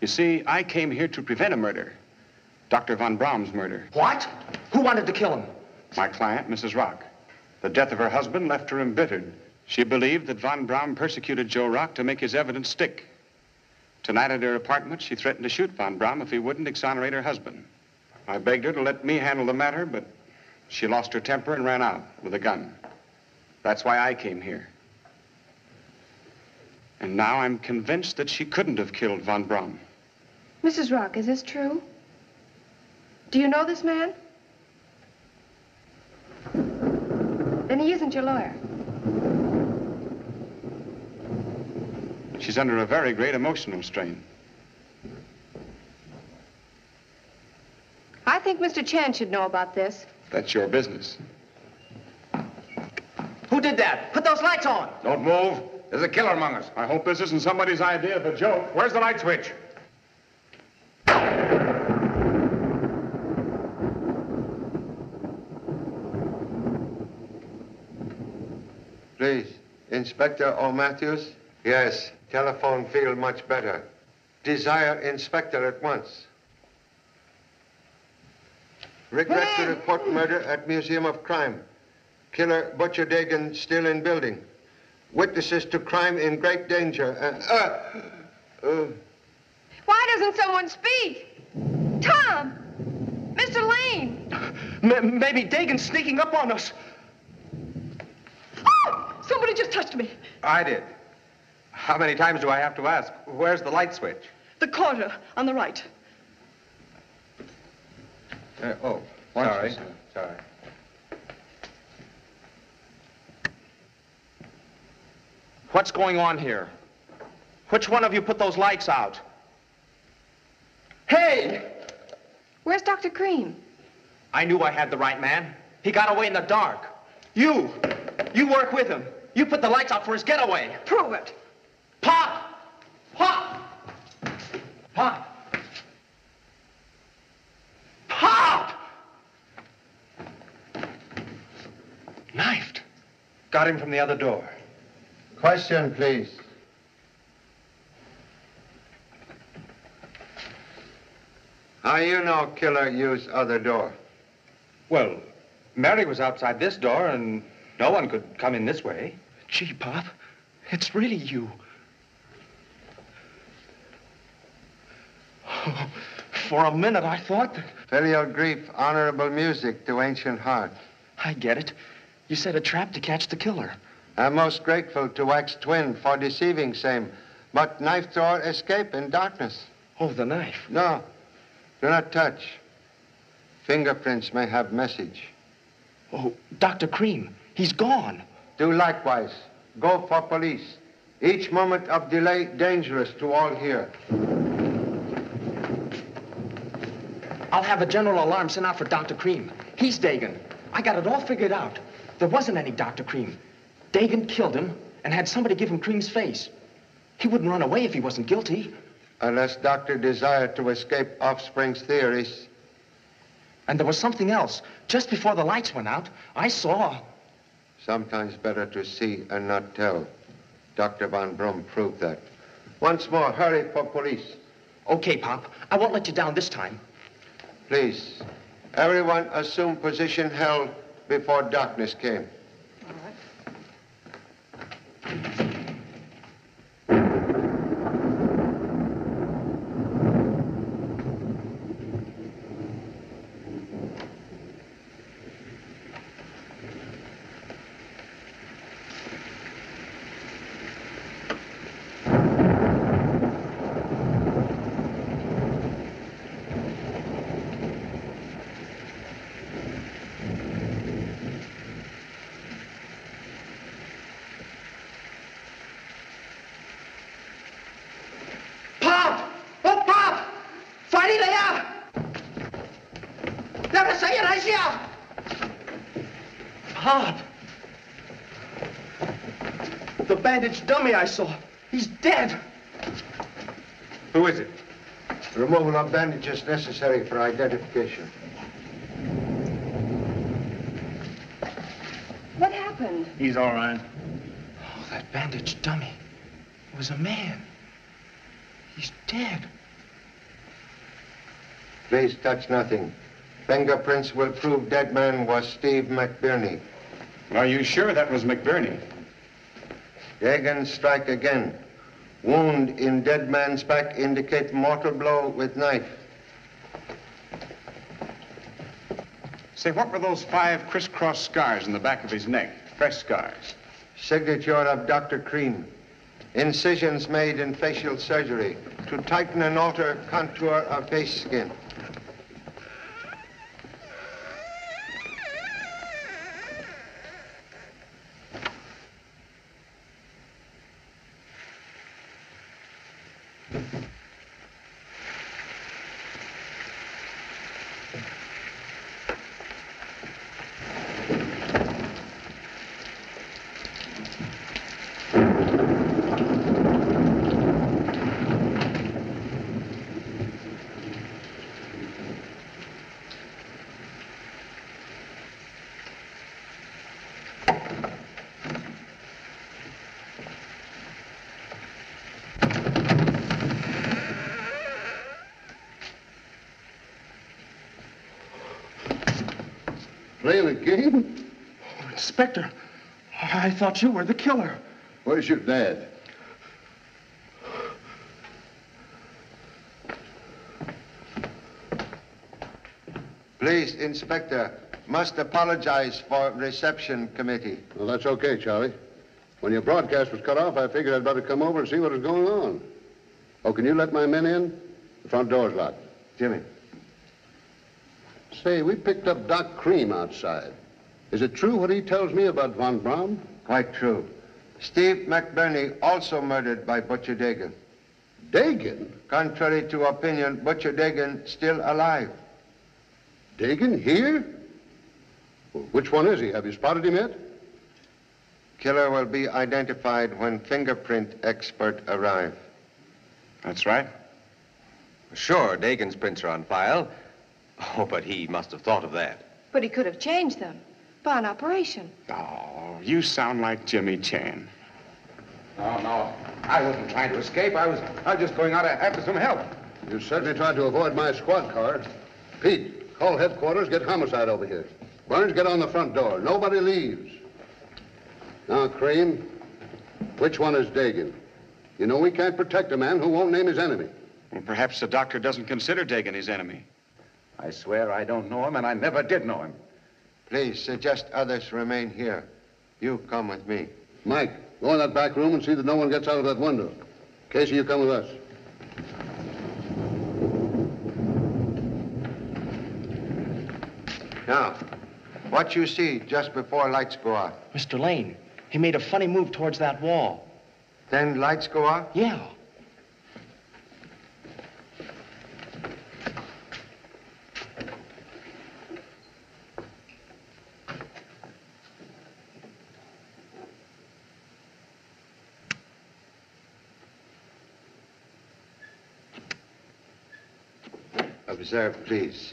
You see, I came here to prevent a murder. Dr. Von Brom's murder. What? Who wanted to kill him? My client, Mrs. Rock. The death of her husband left her embittered. She believed that Von Brom persecuted Joe Rock to make his evidence stick. Tonight at her apartment, she threatened to shoot Von Brom if he wouldn't exonerate her husband. I begged her to let me handle the matter, but she lost her temper and ran out with a gun. That's why I came here. And now I'm convinced that she couldn't have killed Von Brom. Mrs. Rock, is this true? Do you know this man? Then he isn't your lawyer. She's under a very great emotional strain. I think Mr. Chan should know about this. That's your business. Who did that? Put those lights on. Don't move. There's a killer among us. I hope this isn't somebody's idea of a joke. Where's the light switch? Please, Inspector O'Matthews? Yes, telephone feel much better. Desire Inspector at once. Regret to report murder at Museum of Crime. Killer Butcher Dagan still in building. Witnesses to crime in great danger. Uh, uh, uh, Why doesn't someone speak? Tom! Mr. Lane! M- maybe Dagan's sneaking up on us. Oh, somebody just touched me. I did. How many times do I have to ask? Where's the light switch? The corner on the right. Uh, oh, Watch sorry. Sorry. What's going on here? Which one of you put those lights out? Hey! Where's Dr. Cream? I knew I had the right man. He got away in the dark. You! You work with him. You put the lights out for his getaway. Prove it. Pop! Pop! Pop! Pop! Knifed. Got him from the other door. Question, please. How you know killer used other door? Well, Mary was outside this door, and no one could come in this way. Gee, Pop, it's really you. Oh, for a minute, I thought that... Filial grief, honorable music to ancient heart. I get it. You set a trap to catch the killer. I'm most grateful to wax twin for deceiving same, but knife thrower escape in darkness. Oh, the knife? No, do not touch. Fingerprints may have message. Oh, Dr. Cream, he's gone. Do likewise. Go for police. Each moment of delay dangerous to all here. I'll have a general alarm sent out for Dr. Cream. He's Dagan. I got it all figured out. There wasn't any Dr. Cream. Dagan killed him and had somebody give him Cream's face. He wouldn't run away if he wasn't guilty. Unless Doctor desired to escape offspring's theories. And there was something else. Just before the lights went out, I saw. Sometimes better to see and not tell. Dr. Von Brom proved that. Once more, hurry for police. Okay, Pop. I won't let you down this time. Please, everyone assume position held before darkness came.！Pop! The bandaged dummy I saw. He's dead. Who is it? The Removal of bandages necessary for identification. What happened? He's all right. Oh, that bandaged dummy. It was a man. He's dead. Please touch nothing. Fingerprints will prove dead man was Steve McBurney. Are you sure that was McBurney? Dagan strike again. Wound in dead man's back indicate mortal blow with knife. Say, what were those five crisscross scars in the back of his neck? Fresh scars. Signature of Dr. Cream. Incisions made in facial surgery to tighten and alter contour of face skin. Playing a game? Inspector, I thought you were the killer. Where's your dad? Please, Inspector, must apologize for reception committee. Well, that's okay, Charlie. When your broadcast was cut off, I figured I'd better come over and see what was going on. Oh, can you let my men in? The front door's locked. Jimmy. Say, we picked up Doc Cream outside. Is it true what he tells me about Von Brom? Quite true. Steve McBurney also murdered by Butcher Dagan. Dagan? Contrary to opinion, Butcher Dagan still alive. Dagan here? Well, which one is he? Have you spotted him yet? Killer will be identified when fingerprint expert arrive. That's right. Sure, Dagan's prints are on file. [LAUGHS] Oh, but he must have thought of that. But he could have changed them by an operation. Oh, you sound like Jimmy Chan. No, no. I wasn't trying to escape. I was, I was just going out after some help. You certainly tried to avoid my squad car. Pete, call headquarters, get homicide over here. Burns, get on the front door. Nobody leaves. Now, Cream, which one is Dagan? You know we can't protect a man who won't name his enemy. Well, perhaps the doctor doesn't consider Dagan his enemy. I swear I don't know him, and I never did know him. Please suggest others remain here. You come with me. Mike, go in that back room and see that no one gets out of that window. Casey, you come with us. Now, what you see just before lights go out? Mr. Lane, he made a funny move towards that wall. Then lights go out? Yeah. Observe, please.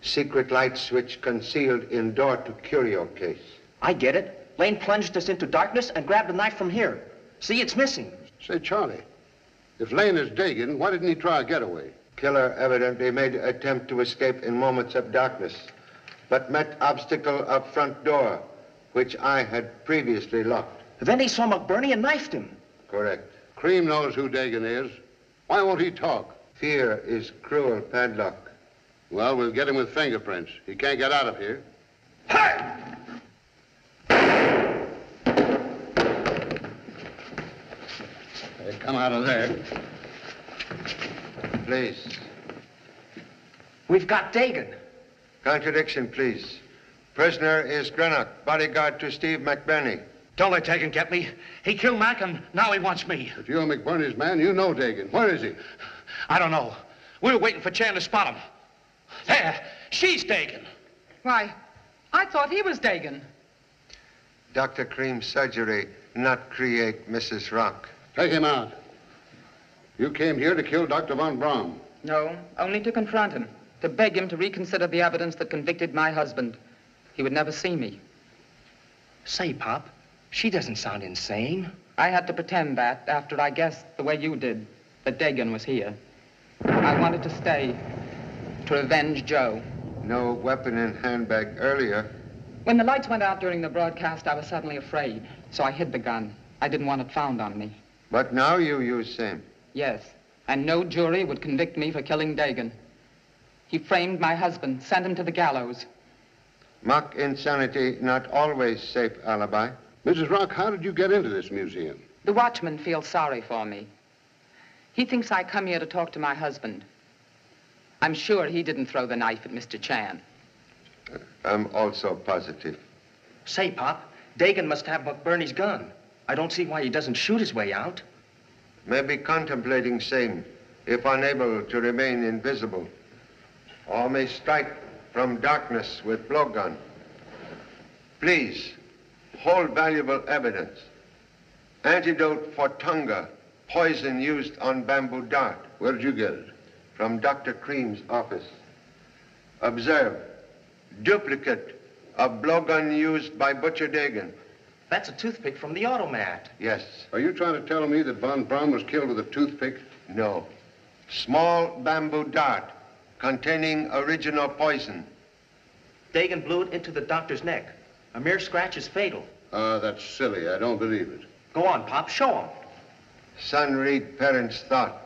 Secret light switch concealed in door to curio case. I get it. Lane plunged us into darkness and grabbed a knife from here. See, it's missing. Say, Charlie, if Lane is Dagan, why didn't he try a getaway? Killer evidently made attempt to escape in moments of darkness, but met obstacle of front door, which I had previously locked. Then he saw McBurney and knifed him. Correct. Cream knows who Dagan is. Why won't he talk? Fear is cruel padlock. Well, we'll get him with fingerprints. He can't get out of here. Hey, come out of there. Please. We've got Dagan. Contradiction, please. Prisoner is Greenock, bodyguard to Steve McBurney. Don't let Dagan get me. He killed Mac, and now he wants me. If you're McBurney's man, you know Dagan. Where is he? I don't know. We were waiting for Chan to spot him. There, she's Dagan. Why, I thought he was Dagan. Dr. Cream's surgery not create Mrs. Rock. Take him out. You came here to kill Dr. Von Brom. No, only to confront him, to beg him to reconsider the evidence that convicted my husband. He would never see me. Say, Pop, she doesn't sound insane. I had to pretend that after I guessed the way you did that Dagan was here. I wanted to stay to avenge Joe. No weapon in handbag earlier. When the lights went out during the broadcast, I was suddenly afraid, so I hid the gun. I didn't want it found on me. But now you use same. Yes, and no jury would convict me for killing Dagan. He framed my husband, sent him to the gallows. Mock insanity not always safe alibi. Mrs. Rock, how did you get into this museum? The watchman feels sorry for me. He thinks I come here to talk to my husband. I'm sure he didn't throw the knife at Mr. Chan. I'm also positive. Say, Pop, Dagan must have McBurney's gun. I don't see why he doesn't shoot his way out. Maybe contemplating same, if unable to remain invisible. Or may strike from darkness with blowgun. Please, hold valuable evidence. Antidote for Tunga, poison used on bamboo dart. Where did you get it? From Dr. Cream's office. Observe, duplicate of blowgun used by Butcher Dagan. That's a toothpick from the automat. Yes. Are you trying to tell me that Von Brom was killed with a toothpick? No. Small bamboo dart containing original poison. Dagan blew it into the doctor's neck. A mere scratch is fatal. Ah, that's silly. I don't believe it. Go on, Pop. Show him. Son read parents' thought.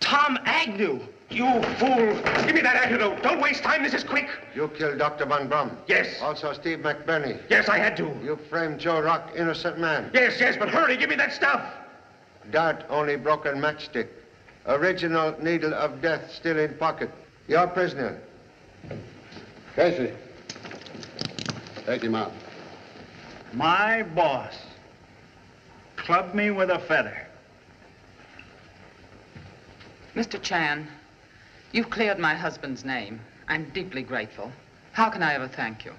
Tom Agnew. You fool. Give me that antidote. Don't waste time. This is quick. You killed Dr. Von Brom. Yes. Also Steve McBurney. Yes, I had to. You framed Joe Rock, innocent man. Yes, yes, but hurry. Give me that stuff. Dart, only broken matchstick. Original needle of death still in pocket. Your prisoner. Casey. Take him out. My boss. Clubbed me with a feather. Mr. Chan, you've cleared my husband's name. I'm deeply grateful. How can I ever thank you?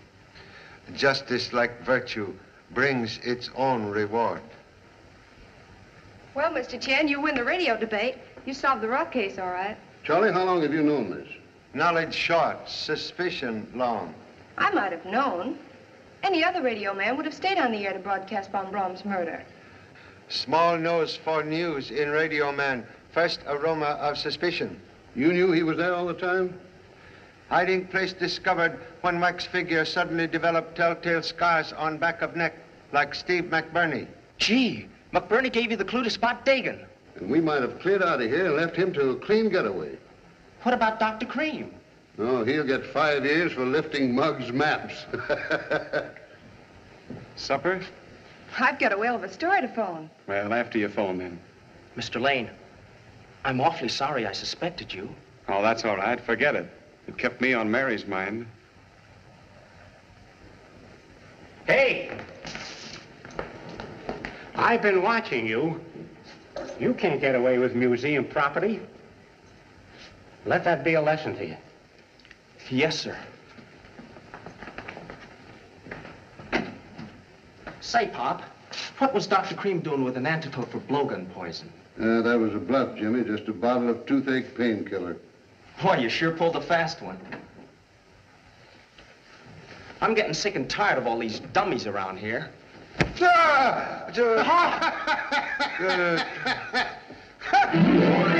Justice, like virtue, brings its own reward. Well, Mr. Chan, you win the radio debate. You solved the rock case all right. Charlie, how long have you known this? Knowledge short, suspicion long. I might have known. Any other radio man would have stayed on the air to broadcast Von Brom's murder. Small nose for news in Radio Man. First aroma of suspicion. You knew he was there all the time? Hiding place discovered when Mike's figure suddenly developed telltale scars on back of neck, like Steve McBurney. Gee, McBurney gave you the clue to spot Dagan. And we might have cleared out of here and left him to a clean getaway. What about Dr. Cream? Oh, he'll get five years for lifting Muggs' maps. [LAUGHS] Supper? I've got a whale of a story to phone. Well, after you phone then. Mr. Lane, I'm awfully sorry I suspected you. Oh, that's all right. Forget it. It kept me on Mary's mind. Hey! I've been watching you. You can't get away with museum property. Let that be a lesson to you. Yes, sir. Say, Pop, what was Dr. Cream doing with an antidote for blowgun poison? Uh, that was a bluff, Jimmy. Just a bottle of toothache painkiller. Boy, you sure pulled a fast one. I'm getting sick and tired of all these dummies around here. Ah! [LAUGHS] [LAUGHS]